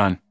run.